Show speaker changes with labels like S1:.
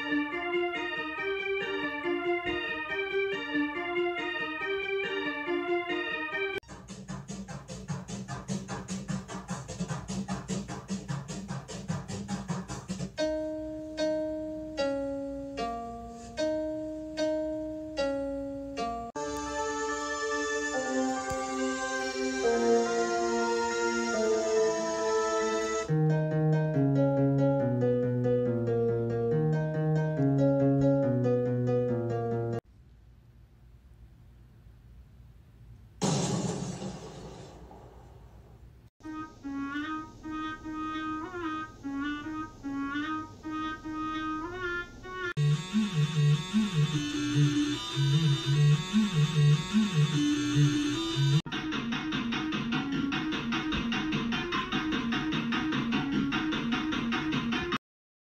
S1: Música